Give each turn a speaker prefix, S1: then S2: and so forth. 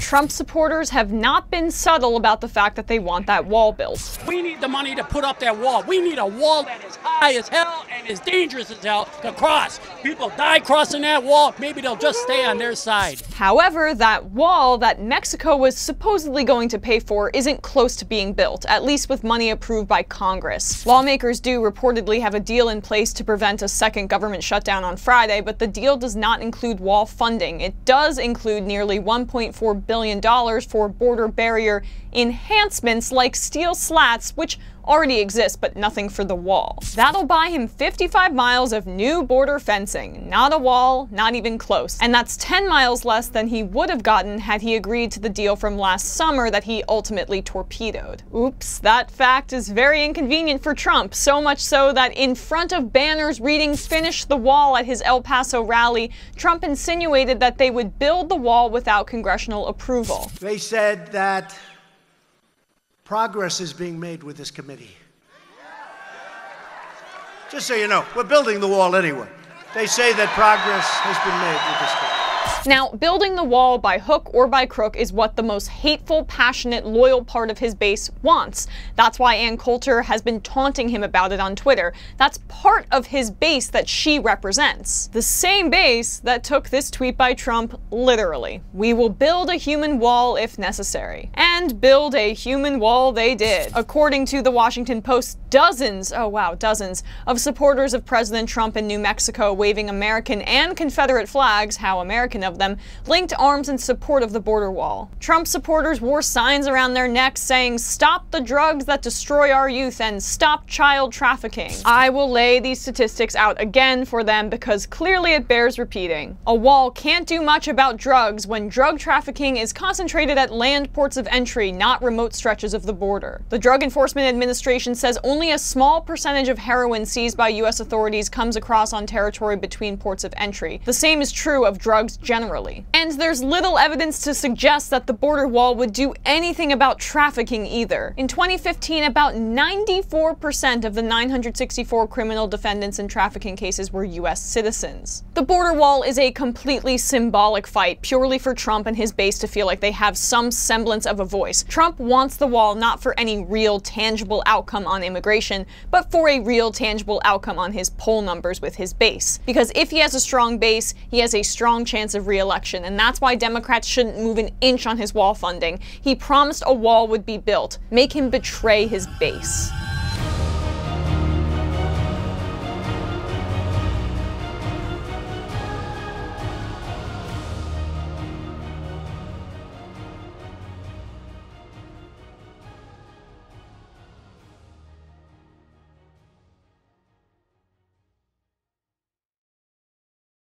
S1: Trump supporters have not been subtle about the fact that they want that wall built.
S2: We need the money to put up that wall. We need a wall that is high as hell and as dangerous as hell to cross. People die crossing that wall. Maybe they'll just stay on their side.
S1: However, that wall that Mexico was supposedly going to pay for isn't close to being built, at least with money approved by Congress. Lawmakers do reportedly have a deal in place to prevent a second government shutdown on Friday, but the deal does not include wall funding. It does include nearly $1.4 billion for border barrier enhancements like steel slats, which already exists, but nothing for the wall. That'll buy him 55 miles of new border fencing. Not a wall, not even close. And that's 10 miles less than he would have gotten had he agreed to the deal from last summer that he ultimately torpedoed. Oops, that fact is very inconvenient for Trump, so much so that in front of banners reading finish the wall at his El Paso rally, Trump insinuated that they would build the wall without congressional approval.
S3: They said that progress is being made with this committee. Just so you know, we're building the wall anyway. They say that progress has been made with this committee.
S1: Now, building the wall by hook or by crook is what the most hateful, passionate, loyal part of his base wants. That's why Ann Coulter has been taunting him about it on Twitter. That's part of his base that she represents. The same base that took this tweet by Trump literally. We will build a human wall if necessary. And build a human wall they did. According to the Washington Post, dozens, oh wow, dozens, of supporters of President Trump in New Mexico waving American and Confederate flags, how American of them, linked arms in support of the border wall. Trump supporters wore signs around their necks saying, Stop the drugs that destroy our youth and stop child trafficking. I will lay these statistics out again for them because clearly it bears repeating. A wall can't do much about drugs when drug trafficking is concentrated at land ports of entry, not remote stretches of the border. The Drug Enforcement Administration says only a small percentage of heroin seized by U.S. authorities comes across on territory between ports of entry. The same is true of drugs generally. And there's little evidence to suggest that the border wall would do anything about trafficking either. In 2015, about 94% of the 964 criminal defendants in trafficking cases were US citizens. The border wall is a completely symbolic fight, purely for Trump and his base to feel like they have some semblance of a voice. Trump wants the wall not for any real tangible outcome on immigration, but for a real tangible outcome on his poll numbers with his base. Because if he has a strong base, he has a strong chance of re-election, and that's why Democrats shouldn't move an inch on his wall funding. He promised a wall would be built. Make him betray his base.